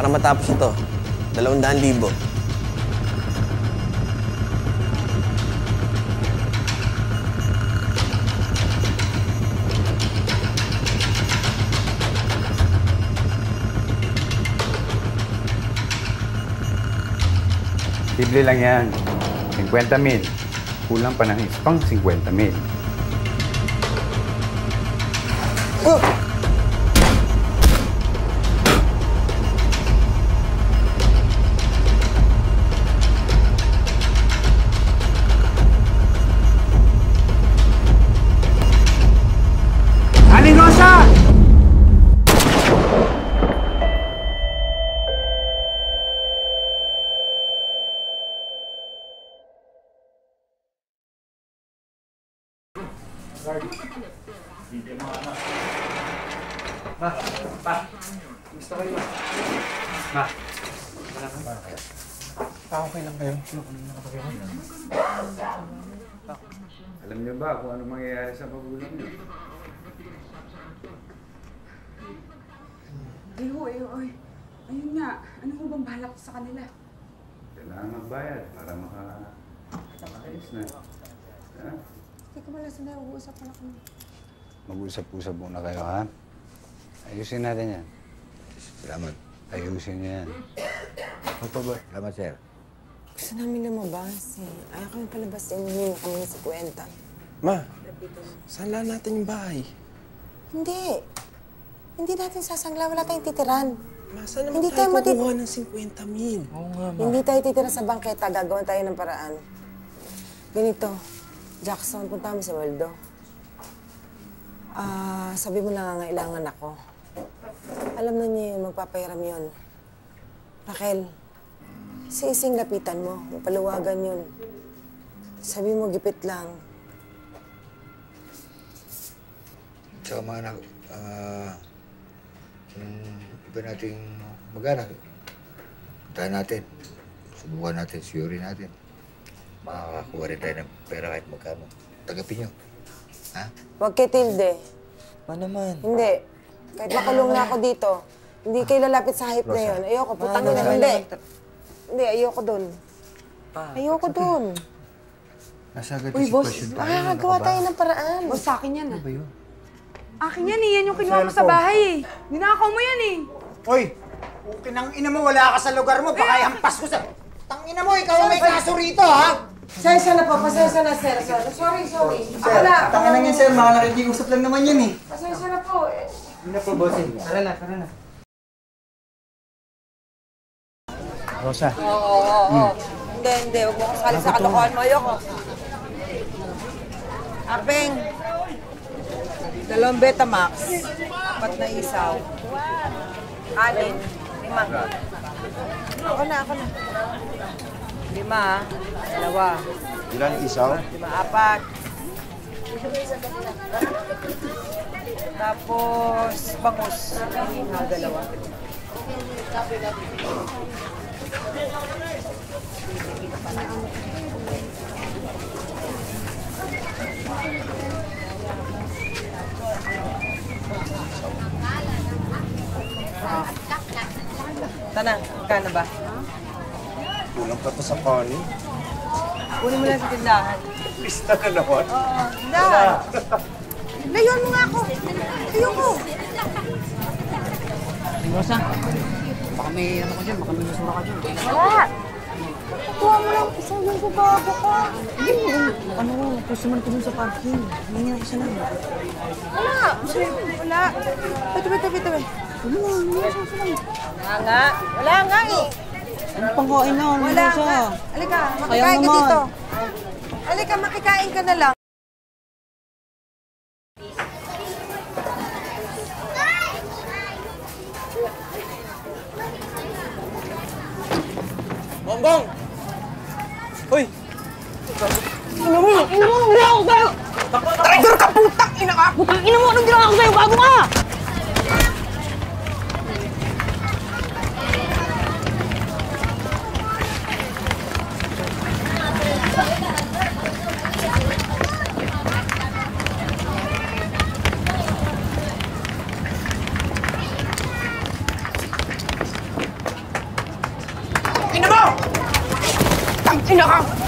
Para matapos ito, dalawang daan libo. Libre lang yan. 50 mil. Kulang pa ng pang 50 mil. Aling Ma. okay lang kayo. Alam niyo ba kung ano mangyayari sa magulang niyo? Ay, ho, ay, ay. Ayun nga, ano ho bang balak sa kanila? Kailangan magbayad para maka... Ayos na. Ha? Teka mo lang, sandali, uusap na kami. Mag-usap-usap muna kayo, ha? Ayusin natin yan. Salamat. Ayusin niyo yan. Opo ba? Salamat, sir. Gusto namin lumabas eh. Ayaw kami palabas din hindi kami sa kwenta. Ma, saan lang natin yung bahay? Hindi. Hindi natin sasangla. Wala tayong titiran. Ma, saan naman Hindi tayo tayo kukuha ng 50 mil? Oo nga, Hindi tayo titira sa bangketa. Gagawan tayo ng paraan. Ganito. Jackson, punta kami sa Waldo. Ah, sabi mo nangangailangan ako. Alam na niya yun, magpapahiram yun. Raquel, si Ising lapitan mo. Mapaluwagan yun. Sabi mo, gipit lang. Tsaka mga anak, ah, yung iba nating mag-anak, natin. Subukan natin, siyuri natin. Makakakuha rin tayo ng pera kahit magkano. Tagapin nyo. Ha? Huwag kay Tilde. Ma naman. Hindi. Kahit makulong na ako dito, hindi kayo lalapit sa hype na yun. Ayoko, putang ina. Hindi. Hindi, ayoko dun. Ayoko dun. Nasa agad Uy, yung boss, tayo. Makakagawa tayo ng paraan. Boss, sa akin yan ah. Ano ba yun? Akin yan eh, yan yung kinuha mo sa bahay eh. Ninakaw mo yan eh. Hoy! Okay nang ina mo, wala ka sa lugar mo. Baka ihampas ko sa... Tang ina mo, ikaw may kaso rito, ha? Pasensya na po, pasensya na, sir. Sir, Sorry, sorry. Ako na. Tangin na yan, sir. Mga nakikiusap lang naman yan, eh. Pasensya na po. eh. Hindi na po, bossing. Tara na, tara na. Rosa, Oo, oo, oo. Hindi, hindi. Huwag mo kasali sa kalokohan mo. Ayoko. Arpeng. Dalawang Betamax. Apat na isaw. Anin. Lima. Ako na, ako na. Lima, ah. Dalawa. Ilan isaw? Lima, apat. Tapos, bangus. Ah, dalawa. Tana, kano ba? Kulang pa to sa kanin. Kunin mo lang sa tindahan. Lista na naman. Oo, tindahan. Layuan mo nga ako. Ayoko. Rosa, baka may ano ka dyan, baka may nasura ka dyan. Wala. Kuha mo lang isa yung sa bago ka. Ano, gusto man ko dun sa parking. Hindi nga isa lang. Wala. Wala. Ito, ito, ito, ito. Wala nga. Wala nga eh. Pangkain na, ano Wala siya? ka. Halika, Ayaw makikain ka naman. dito. Halika, makikain ka na lang. Bongbong! Hoy! Ina mo! Ina mo! Ina ako sa'yo! Traitor ka! Putang ina ka! Putang ina mo! Anong ginawa ko sa'yo? Bago ka! 站好